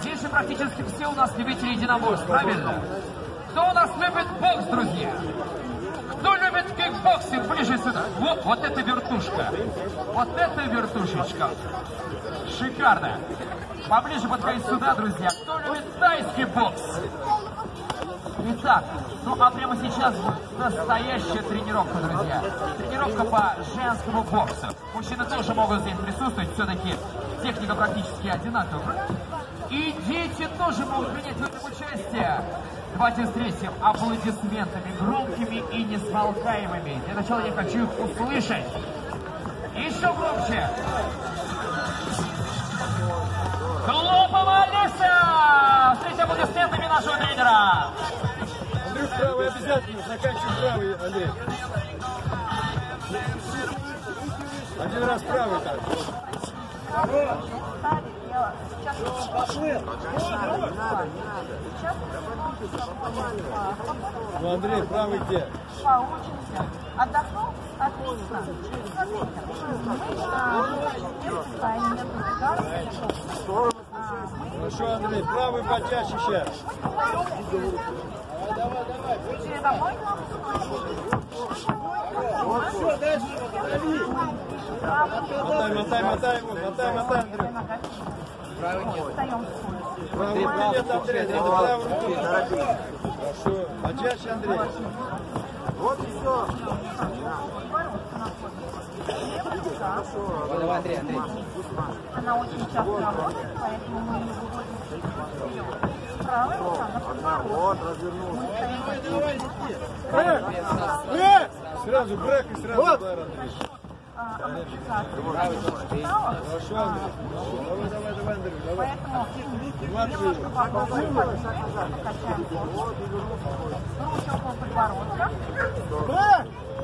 Здесь же практически все у нас любители единоборств, правильно? Кто у нас любит бокс, друзья? Кто любит кикбоксинг? Ближе сюда. Вот, вот эта вертушка. Вот эта вертушечка. Шикарно. Поближе подходить сюда, друзья. Кто любит тайский бокс? Итак, ну а прямо сейчас настоящая тренировка, друзья. Тренировка по женскому боксу. Мужчины тоже могут здесь присутствовать, все-таки техника практически одинаковая. И дети тоже могут принять в этом участие. Давайте встретим аплодисментами, громкими и несмолкаемыми. Для начала я хочу их услышать. Еще громче. Хлопова Алиса! Встретим аплодисментами нашего тренера. Андрюх, правый обязательно. Заканчивай правый, Андрей. Один раз правый так. Ну, Андрей, правый где? Поучимся. Отдохнул? Отлично. Смотрите, мы Хорошо, Андрей, правый почаще сейчас. Передо мной Мотай, мотай, мотай его, мотай, мотай, Андрей. Встаем Правый нет, Андрей, надо правую руку. Хорошо, почаще, Андрей. Вот и все. Давай, Андрей, Андрей. Она очень часто работает, поэтому мы не вперед. Правая рука на подбородок. Вот, развернулся. Э! Сразу брак и сразу удар, Андрей. А, амортизация встала, Хорошо, Андрей. Давай, давай, давай, Андрей, давай. поэтому немножко попробуем покачаем корпус. Руки около подбородка.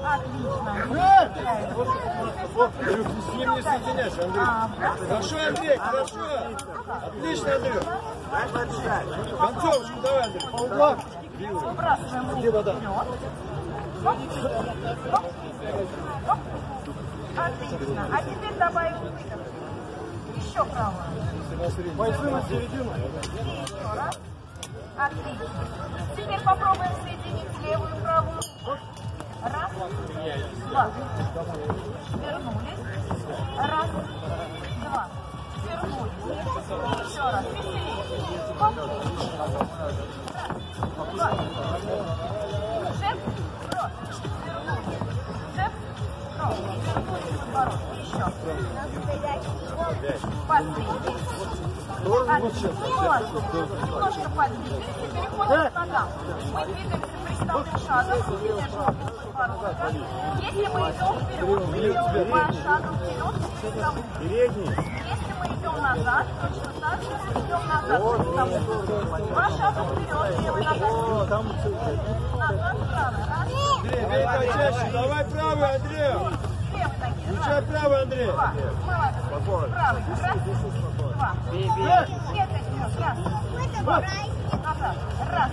Отлично. Андрюх, ты с ним не соединяйся, Андрей. А, Хорошо, Андрей, хорошо. Отлично, Андрей. Дай порешать. Концовочку давай, Андрей, по углам. Выбрасываем руки вода? вперед. Оп. Оп. Отлично. А теперь добавим выдох. Еще правую. Бойцы на середину. Еще раз. Отлично. Теперь попробуем соединить левую и правую. Раз, два. Вернулись. Раз, два. Вернулись. Еще раз. Веселее. Раз, два. Подвигайтесь. Немножко подвигались и переходим к ногам. Мы двигаемся приставным шагом, держим подбородка. Если мы идем вперед, два шага вперед. Если мы идем назад, точно так идем назад. Два шага вперед, левый нога. Назад, правый. Раз. Давай правый, Андрей. Включай правый, Андрей. Молодец. Правый. Раз, два. Нет, вперед. Раз. Раз.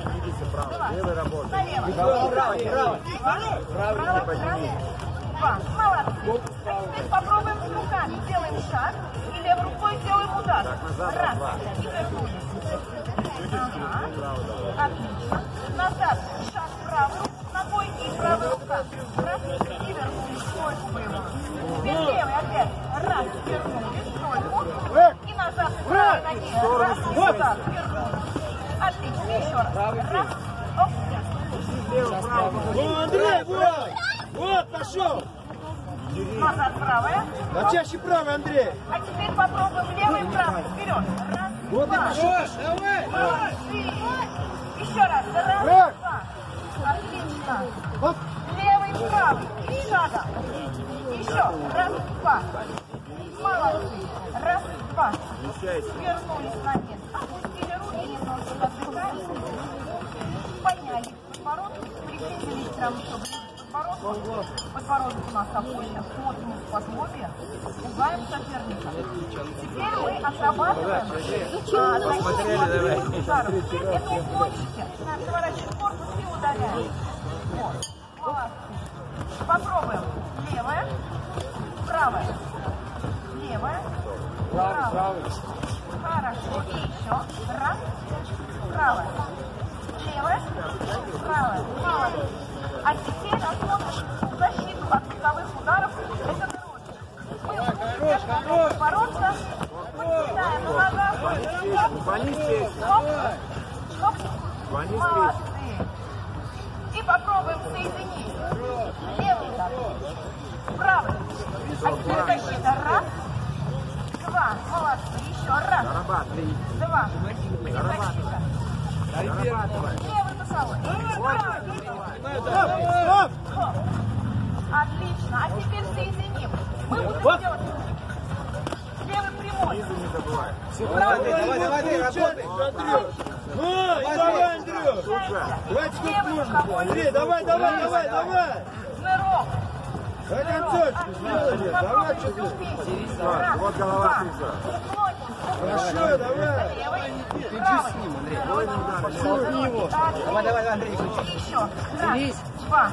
Два. Левый работает. Налево. Правый, правый. Право, право, Два. Молодцы. Теперь попробуем с руками. Делаем шаг и левой рукой делаем удар. Раз. И вернулись. Ага. Отлично. Назад. Ну, Андрей, вот. Вот, пошел. Назад правая. Почаще правый, Андрей. А теперь попробуем левый и правый. Вперед. Раз, Вот два. пошел. Давай. Молодцы. Еще раз. Раз, Раз. два. Отлично. Оп. Левый правый. Три шага. Еще. Раз, два. Молодцы. Раз, два. Вернулись на место. Опустили руки немножко. Отдыхаем. Прям, чтобы подбородок. Подбородок у нас опущен. Смотрим в подлобье. Пугаем соперника. Теперь мы отрабатываем а, защитные удары. Это уклончики. Разворачиваем корпус и ударяем. Вот. Молодцы. Попробуем. Левая, правая, левая, правая. Хорошо. И Еще. Раз. Право. А теперь осмотрим защиту от боковых ударов. Это дорожка. Мы можем бороться. Подседаем на ногах. Звони Молодцы. И попробуем соединить. Левый удар. Правый. А теперь защита. Раз. Два. Молодцы. Еще раз. Два. И защита. Левый Отлично. А теперь соединим. Мы будем делать левый прямой. Не забывай. Давай, давай, Андрей, работай. Ой, давай, Андрюш. Давай, сколько нужно. Андрей, давай, давай, давай, давай. Нырок. Давай концовочку сделали. Давай, что ты. Вот голова. Уклоним. Хорошо, давай. Правый. Давай, давай, давай, Андрей, ключи. Еще. Раз, два.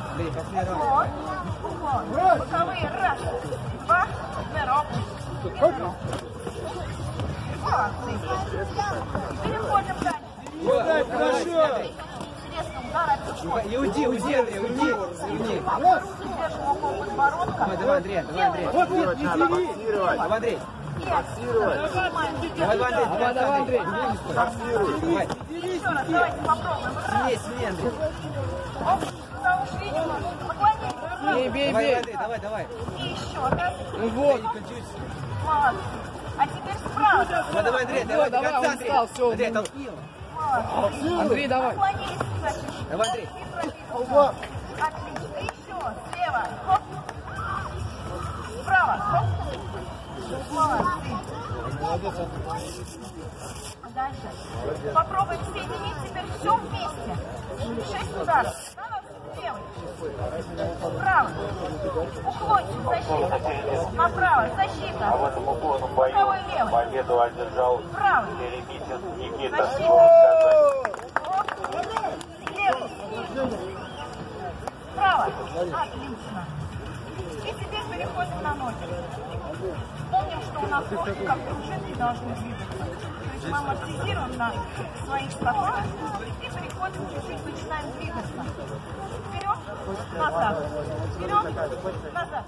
Уклон. Уклон. Боковые. Раз, два. Нырок. И нырок. Переходим дальше. Хорошо. Удар рукой. И уйди, уйди, Андрей, уйди. Уйди. Держим около подбородка. Давай, давай, Андрей, давай, Андрей. Вот, не, не тяни. боксировать. Давай, Андрей. Снимаем. Давай, Андрей, давай, Андрей. Боксируй. Давай. Раз, давайте попробуем. Раз. Сильнее, сильнее, Андрей. Оп, да уж видимо. Наклонение. Бей, давай, Андрей, давай, давай. И еще раз. Вот. Молодцы. А теперь справа. Давай, давай, Андрей, давай, до конца, Андрей. Андрей, толкни его. Молодцы. Андрей, давай. Наклонились значит. Давай, Андрей. Отлично. И еще. Слева. Хоп. Справа. Хоп. Молодцы. Дальше. Попробуем соединить теперь все вместе. Шесть ударов. Левый. Правый. Уклончик. Защита. Направо. Защита. В этом уклону бою левый. победу одержал Правый. Перемитин Никита. Защита. Левый. Право. Отлично. И теперь переходим на ноги. Помним, что у нас ноги как пружинки должны двигаться. То есть мы амортизируем на своих стопах и переходим чуть-чуть, начинаем двигаться. Вперед, назад. Вперед, назад.